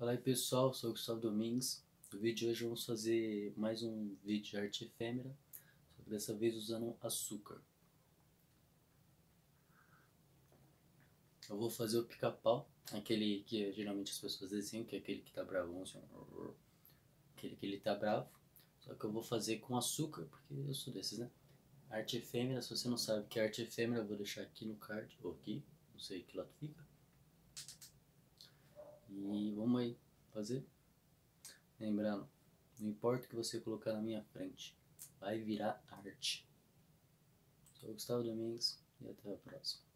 Fala aí pessoal, sou o Gustavo Domingues. No vídeo de hoje vamos fazer mais um vídeo de arte efêmera, só que dessa vez usando açúcar. Eu vou fazer o pica-pau, aquele que geralmente as pessoas desenham, que é aquele que tá bravo, assim, aquele que ele tá bravo. Só que eu vou fazer com açúcar, porque eu sou desses, né? Arte efêmera, se você não sabe o que é arte efêmera, eu vou deixar aqui no card, ou aqui, não sei que lado fica. E vamos aí fazer. Lembrando, não importa o que você colocar na minha frente, vai virar arte. Sou o Gustavo Domingues e até a próxima.